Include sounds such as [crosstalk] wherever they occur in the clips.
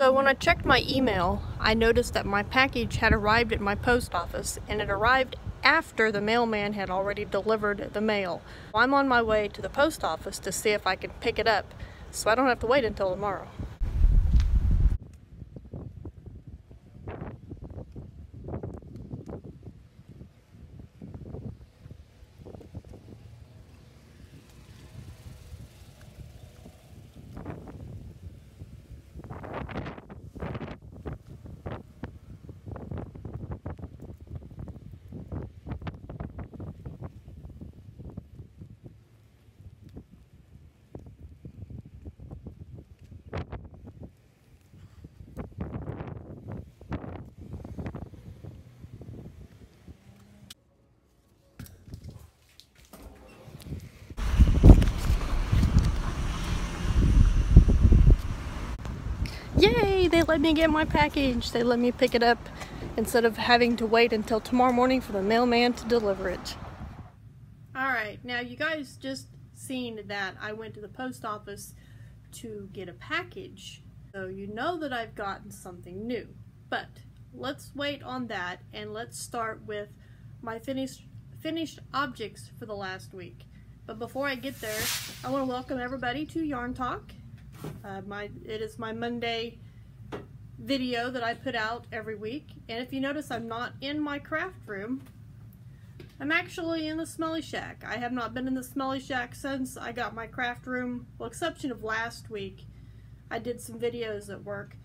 So when I checked my email, I noticed that my package had arrived at my post office and it arrived after the mailman had already delivered the mail. I'm on my way to the post office to see if I can pick it up so I don't have to wait until tomorrow. Yay! They let me get my package. They let me pick it up instead of having to wait until tomorrow morning for the mailman to deliver it. Alright, now you guys just seen that I went to the post office to get a package. So you know that I've gotten something new. But let's wait on that and let's start with my finished finished objects for the last week. But before I get there, I want to welcome everybody to Yarn Talk. Uh, my It is my Monday video that I put out every week. And if you notice, I'm not in my craft room. I'm actually in the Smelly Shack. I have not been in the Smelly Shack since I got my craft room, well, exception of last week. I did some videos at work.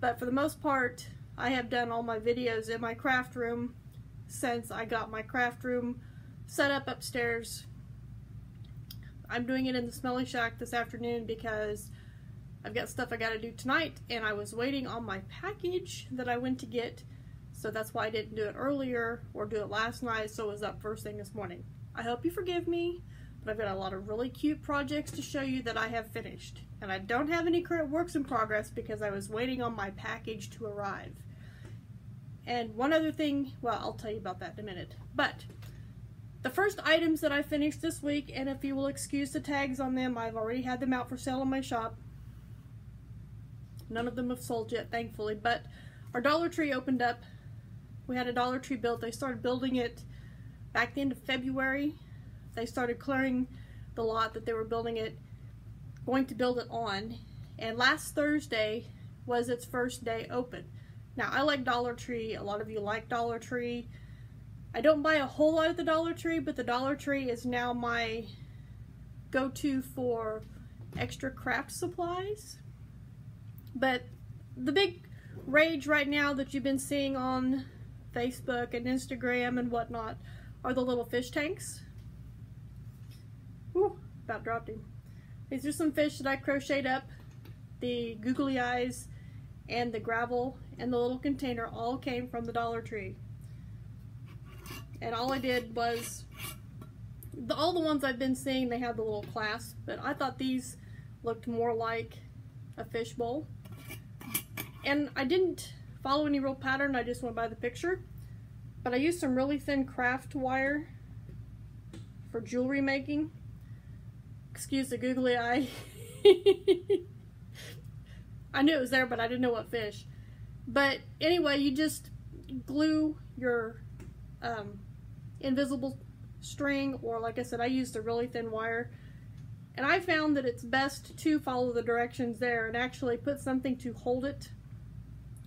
But for the most part, I have done all my videos in my craft room since I got my craft room set up upstairs. I'm doing it in the Smelly Shack this afternoon because I've got stuff I gotta do tonight and I was waiting on my package that I went to get so that's why I didn't do it earlier or do it last night so it was up first thing this morning. I hope you forgive me but I've got a lot of really cute projects to show you that I have finished and I don't have any current works in progress because I was waiting on my package to arrive. And one other thing, well I'll tell you about that in a minute, but the first items that I finished this week, and if you will excuse the tags on them, I've already had them out for sale in my shop, None of them have sold yet, thankfully. But our Dollar Tree opened up. We had a Dollar Tree built. They started building it back the end of February. They started clearing the lot that they were building it, going to build it on. And last Thursday was its first day open. Now, I like Dollar Tree. A lot of you like Dollar Tree. I don't buy a whole lot at the Dollar Tree, but the Dollar Tree is now my go-to for extra craft supplies. But the big rage right now that you've been seeing on Facebook and Instagram and whatnot are the little fish tanks. Ooh, about dropped him. These are some fish that I crocheted up. The googly eyes and the gravel and the little container all came from the Dollar Tree. And all I did was, the, all the ones I've been seeing, they have the little clasp, but I thought these looked more like a fish bowl. And I didn't follow any real pattern, I just went by the picture. But I used some really thin craft wire for jewelry making. Excuse the googly eye. [laughs] I knew it was there, but I didn't know what fish. But anyway, you just glue your um, invisible string, or like I said, I used a really thin wire. And I found that it's best to follow the directions there and actually put something to hold it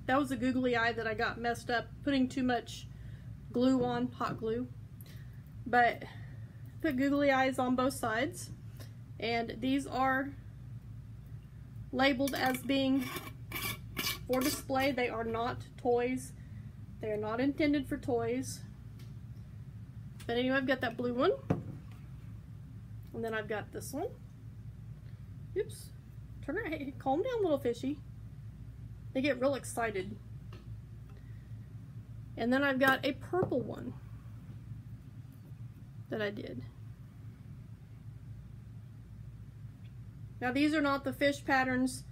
that was a googly eye that I got messed up putting too much glue on, hot glue. But put googly eyes on both sides. And these are labeled as being for display. They are not toys. They are not intended for toys. But anyway, I've got that blue one. And then I've got this one. Oops. Turn around. Calm down, little fishy. They get real excited. And then I've got a purple one that I did. Now these are not the fish patterns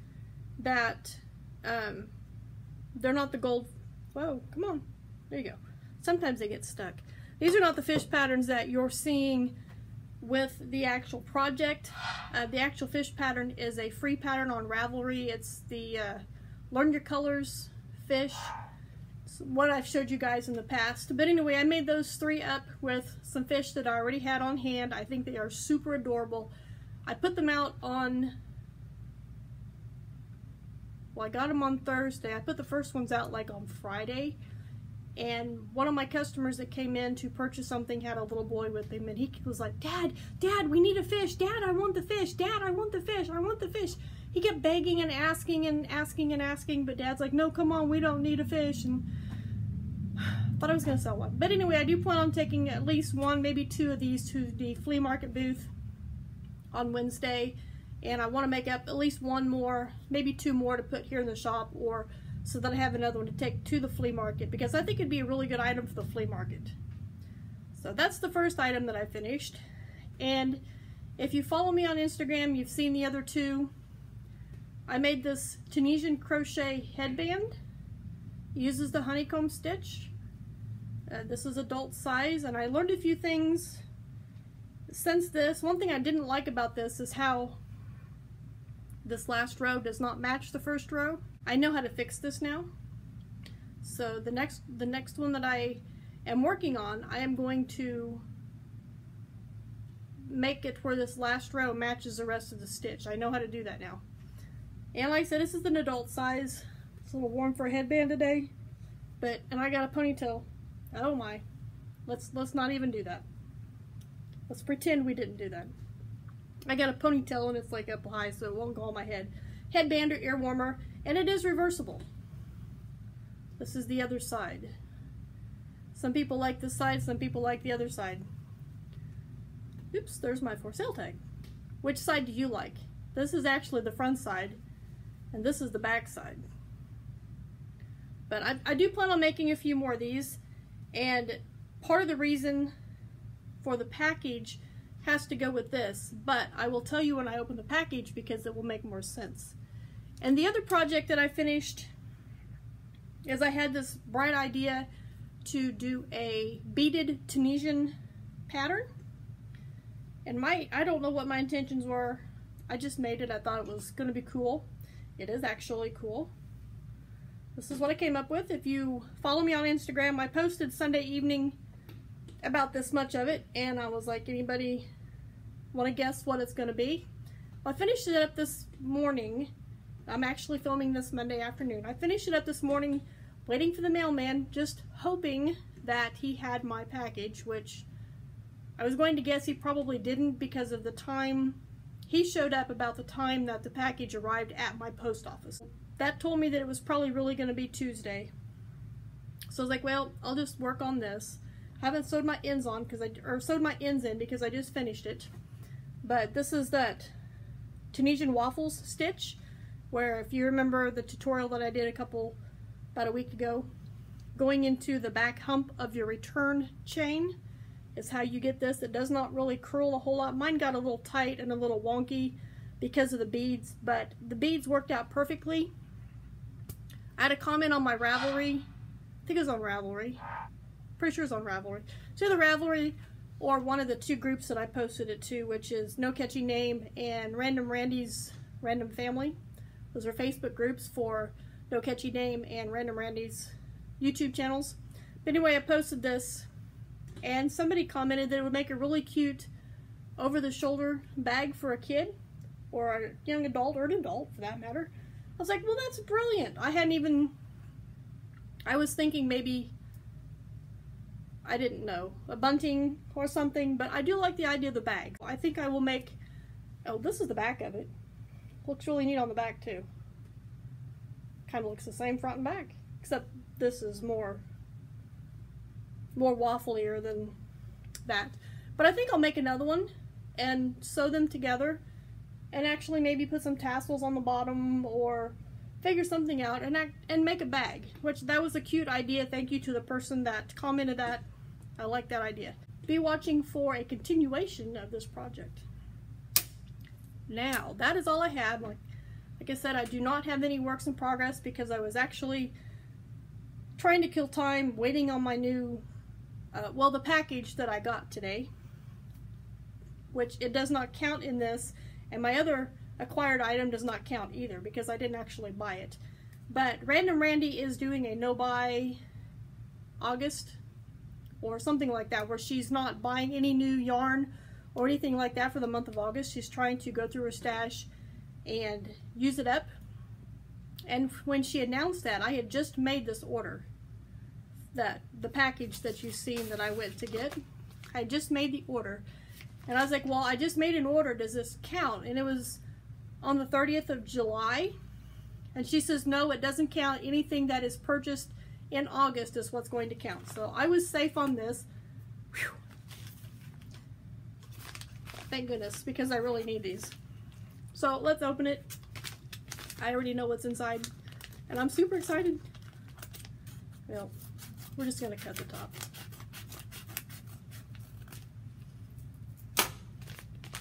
that, um, they're not the gold, whoa, come on, there you go. Sometimes they get stuck. These are not the fish patterns that you're seeing with the actual project. Uh, the actual fish pattern is a free pattern on Ravelry. It's the uh, learn your colors, fish, what I've showed you guys in the past. But anyway, I made those three up with some fish that I already had on hand. I think they are super adorable. I put them out on, well, I got them on Thursday. I put the first ones out like on Friday. And one of my customers that came in to purchase something had a little boy with him. And he was like, Dad, Dad, we need a fish. Dad, I want the fish. Dad, I want the fish. I want the fish. He kept begging and asking and asking and asking. But Dad's like, no, come on, we don't need a fish. And [sighs] thought I was going to sell one. But anyway, I do plan on taking at least one, maybe two of these to the flea market booth on Wednesday. And I want to make up at least one more, maybe two more to put here in the shop or so that I have another one to take to the flea market because I think it'd be a really good item for the flea market. So that's the first item that I finished. And if you follow me on Instagram, you've seen the other two. I made this Tunisian crochet headband. It uses the honeycomb stitch. Uh, this is adult size and I learned a few things since this. One thing I didn't like about this is how this last row does not match the first row. I know how to fix this now. So the next the next one that I am working on, I am going to make it where this last row matches the rest of the stitch. I know how to do that now. And like I said, this is an adult size. It's a little warm for a headband today. But and I got a ponytail. Oh my. Let's let's not even do that. Let's pretend we didn't do that. I got a ponytail and it's like up high so it won't go on my head. Headband or ear warmer and it is reversible. This is the other side. Some people like this side, some people like the other side. Oops, there's my for sale tag. Which side do you like? This is actually the front side and this is the back side. But I, I do plan on making a few more of these and part of the reason for the package has to go with this, but I will tell you when I open the package because it will make more sense. And the other project that I finished is I had this bright idea to do a beaded Tunisian pattern. And my, I don't know what my intentions were. I just made it. I thought it was going to be cool. It is actually cool. This is what I came up with. If you follow me on Instagram, I posted Sunday evening about this much of it and I was like anybody want to guess what it's going to be well, I finished it up this morning I'm actually filming this Monday afternoon. I finished it up this morning waiting for the mailman just hoping that he had my package which I was going to guess he probably didn't because of the time. He showed up about the time that the package arrived at my post office. That told me that it was probably really going to be Tuesday. So I was like well I'll just work on this. I haven't sewed my ends on because I or sewed my ends in because I just finished it. But this is that Tunisian waffles stitch where if you remember the tutorial that I did a couple about a week ago going into the back hump of your return chain is how you get this. It does not really curl a whole lot. Mine got a little tight and a little wonky because of the beads, but the beads worked out perfectly. I had a comment on my Ravelry, I think it was on Ravelry, pretty sure it's on Ravelry. To the Ravelry or one of the two groups that I posted it to, which is No Catchy Name and Random Randy's Random Family. Those are Facebook groups for No Catchy Name and Random Randy's YouTube channels. But anyway, I posted this and somebody commented that it would make a really cute over-the-shoulder bag for a kid or a young adult or an adult for that matter. I was like, well, that's brilliant. I hadn't even, I was thinking maybe I didn't know, a bunting or something, but I do like the idea of the bag. I think I will make, oh, this is the back of it. Looks really neat on the back too. Kind of looks the same front and back, except this is more, more wafflier than that. But I think I'll make another one and sew them together and actually maybe put some tassels on the bottom or figure something out and act, and make a bag which that was a cute idea thank you to the person that commented that I like that idea be watching for a continuation of this project now that is all I have like like I said I do not have any works in progress because I was actually trying to kill time waiting on my new uh, well the package that I got today which it does not count in this and my other acquired item does not count either because I didn't actually buy it. But Random Randy is doing a no buy August or something like that where she's not buying any new yarn or anything like that for the month of August. She's trying to go through her stash and use it up. And when she announced that, I had just made this order. That the package that you've seen that I went to get. I just made the order. And I was like, well, I just made an order. Does this count? And it was on the 30th of July. And she says, no, it doesn't count. Anything that is purchased in August is what's going to count. So I was safe on this. Whew. Thank goodness, because I really need these. So let's open it. I already know what's inside, and I'm super excited. Well, we're just to cut the top.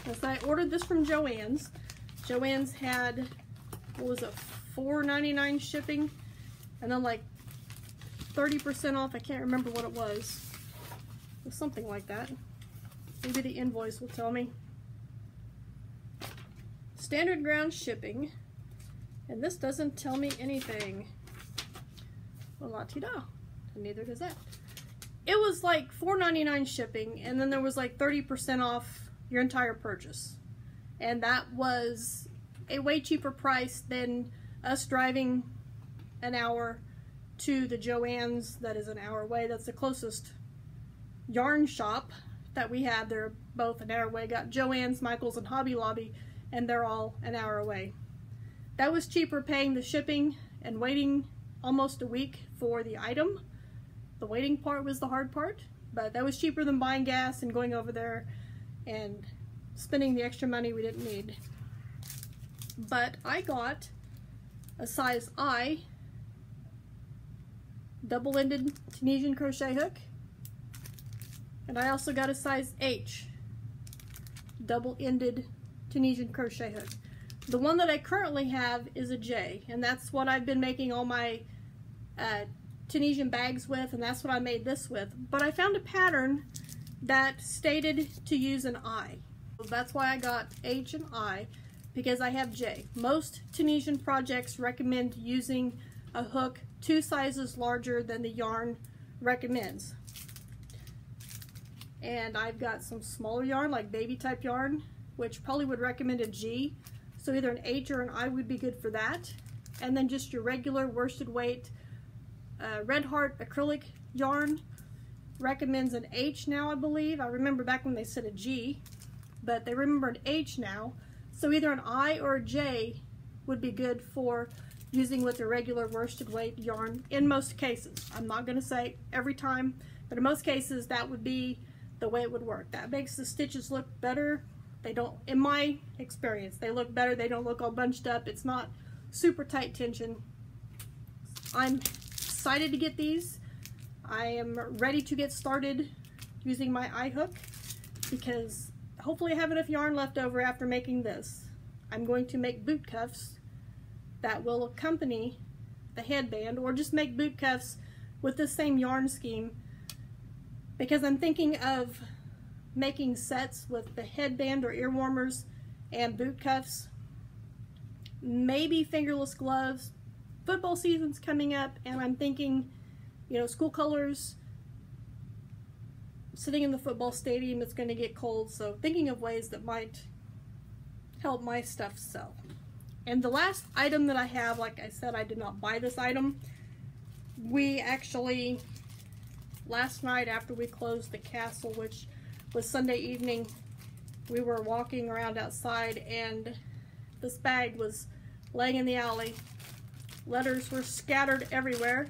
As I ordered this from Joann's. Joann's had, what was it, $4.99 shipping, and then like 30% off. I can't remember what it was. It was something like that. Maybe the invoice will tell me. Standard ground shipping. And this doesn't tell me anything. Well, la ti da. And neither does that. It was like $4.99 shipping, and then there was like 30% off your entire purchase. And that was a way cheaper price than us driving an hour to the Joann's that is an hour away. That's the closest yarn shop that we have. They're both an hour away. Got Joann's, Michael's, and Hobby Lobby, and they're all an hour away. That was cheaper paying the shipping and waiting almost a week for the item. The waiting part was the hard part, but that was cheaper than buying gas and going over there and spending the extra money we didn't need. But I got a size I double-ended Tunisian crochet hook. And I also got a size H double-ended Tunisian crochet hook. The one that I currently have is a J, and that's what I've been making all my uh, Tunisian bags with, and that's what I made this with. But I found a pattern that stated to use an I. That's why I got H and I, because I have J. Most Tunisian projects recommend using a hook two sizes larger than the yarn recommends. And I've got some smaller yarn, like baby type yarn, which probably would recommend a G. So either an H or an I would be good for that. And then just your regular worsted weight uh, Red Heart acrylic yarn recommends an H now, I believe. I remember back when they said a G, but they remember an H now. So either an I or a J would be good for using with a regular worsted weight yarn in most cases. I'm not going to say every time, but in most cases that would be the way it would work. That makes the stitches look better. They don't, in my experience, they look better. They don't look all bunched up. It's not super tight tension. I'm excited to get these. I am ready to get started using my I hook because hopefully I have enough yarn left over after making this. I'm going to make boot cuffs that will accompany the headband or just make boot cuffs with the same yarn scheme because I'm thinking of making sets with the headband or ear warmers and boot cuffs. Maybe fingerless gloves. Football season's coming up and I'm thinking you know school colors. Sitting in the football stadium it's going to get cold so thinking of ways that might help my stuff sell. And the last item that I have, like I said, I did not buy this item. We actually, last night after we closed the castle, which was Sunday evening, we were walking around outside and this bag was laying in the alley. Letters were scattered everywhere,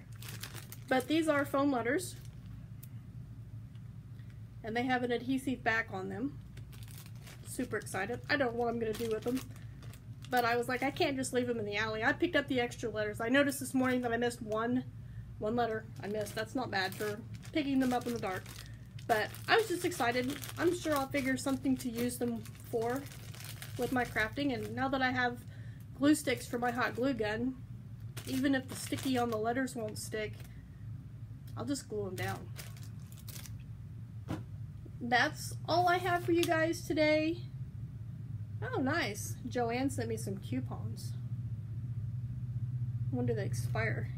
but these are foam letters and they have an adhesive back on them. Super excited. I don't know what I'm going to do with them. But I was like, I can't just leave them in the alley. I picked up the extra letters. I noticed this morning that I missed one, one letter I missed. That's not bad for picking them up in the dark. But I was just excited. I'm sure I'll figure something to use them for with my crafting. And now that I have glue sticks for my hot glue gun, even if the sticky on the letters won't stick, I'll just glue them down. That's all I have for you guys today. Oh, nice. Joann sent me some coupons. When do they expire?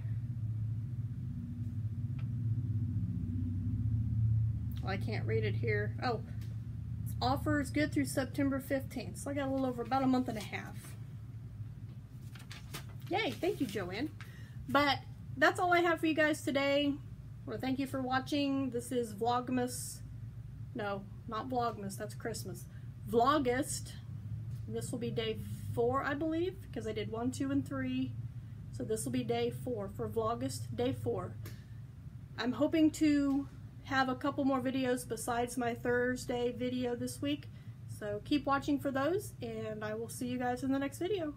I can't read it here. Oh, offer is good through September 15th. So I got a little over about a month and a half. Yay, thank you, Joann. But that's all I have for you guys today. Well, thank you for watching. This is Vlogmas. No, not Vlogmas. That's Christmas. Vlogust. This will be day four, I believe, because I did one, two, and three. So this will be day four for Vlogust, day four. I'm hoping to have a couple more videos besides my Thursday video this week. So keep watching for those, and I will see you guys in the next video.